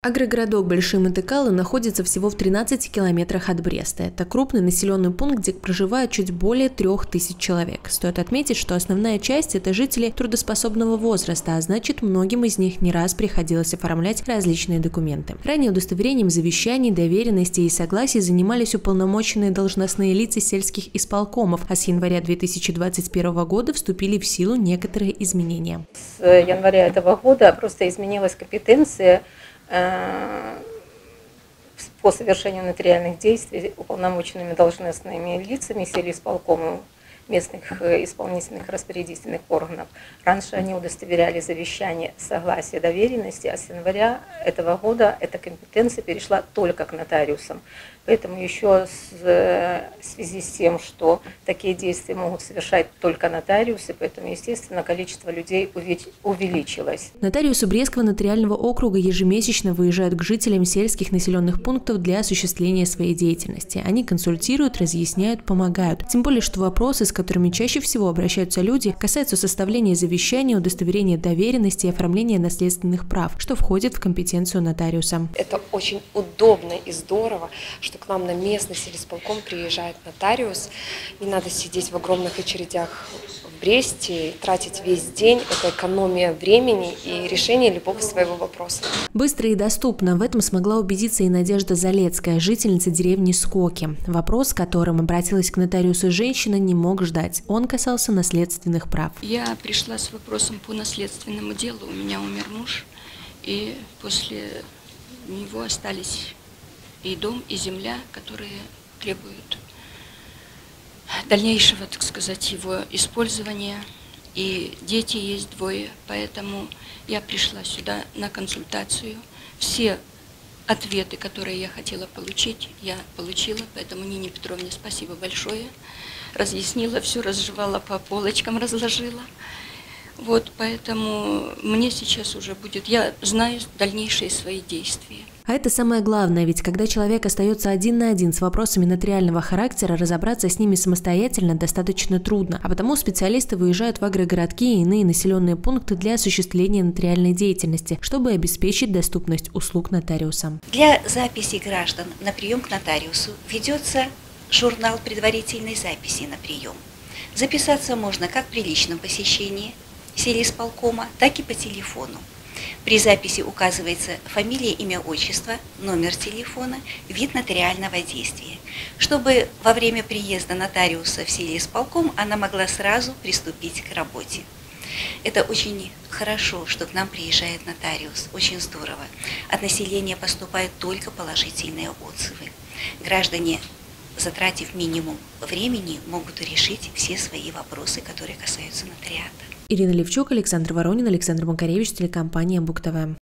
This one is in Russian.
Агрогородок Большие Мотыкалы находится всего в 13 километрах от Бреста. Это крупный населенный пункт, где проживает чуть более трех тысяч человек. Стоит отметить, что основная часть – это жители трудоспособного возраста, а значит, многим из них не раз приходилось оформлять различные документы. Ранее удостоверением завещаний, доверенностей и согласий занимались уполномоченные должностные лица сельских исполкомов, а с января 2021 года вступили в силу некоторые изменения. С января этого года просто изменилась компетенция по совершению нотариальных действий уполномоченными должностными лицами сели исполкома местных э, исполнительных распорядительных органов. Раньше они удостоверяли завещание согласия доверенности, а с января этого года эта компетенция перешла только к нотариусам. Поэтому еще э, в связи с тем, что такие действия могут совершать только нотариусы, поэтому, естественно, количество людей увеличилось. Нотариусы Брестского нотариального округа ежемесячно выезжают к жителям сельских населенных пунктов для осуществления своей деятельности. Они консультируют, разъясняют, помогают. Тем более, что вопросы, с которыми чаще всего обращаются люди, касаются составления завещания, удостоверения доверенности и оформления наследственных прав, что входит в компетенцию нотариуса. Это очень удобно и здорово, что к нам на местный сельисполком приезжает нотариус. Не надо сидеть в огромных очередях Бресте, тратить весь день. Это экономия времени и решение любого своего вопроса. Быстро и доступно. В этом смогла убедиться и Надежда Залецкая, жительница деревни Скоки. Вопрос, которым обратилась к нотариусу женщина, не мог ждать. Он касался наследственных прав. Я пришла с вопросом по наследственному делу. У меня умер муж, и после него остались и дом, и земля, которые требуют дальнейшего, так сказать, его использования. И дети есть двое, поэтому я пришла сюда на консультацию. Все ответы, которые я хотела получить, я получила, поэтому Нине Петровне спасибо большое. Разъяснила все, разжевала по полочкам, разложила. Вот, поэтому мне сейчас уже будет, я знаю дальнейшие свои действия. А это самое главное, ведь когда человек остается один на один с вопросами нотариального характера, разобраться с ними самостоятельно достаточно трудно. А потому специалисты выезжают в агрогородки и иные населенные пункты для осуществления нотариальной деятельности, чтобы обеспечить доступность услуг нотариусам. Для записи граждан на прием к нотариусу ведется журнал предварительной записи на прием. Записаться можно как при личном посещении – сельисполкома, так и по телефону. При записи указывается фамилия, имя, отчество, номер телефона, вид нотариального действия, чтобы во время приезда нотариуса в сельисполком она могла сразу приступить к работе. Это очень хорошо, что к нам приезжает нотариус, очень здорово. От населения поступают только положительные отзывы. Граждане, затратив минимум времени, могут решить все свои вопросы, которые касаются нотариата. Ирина Левчук, Александр Воронин, Александр Макаревич, телекомпания Бук ТВ.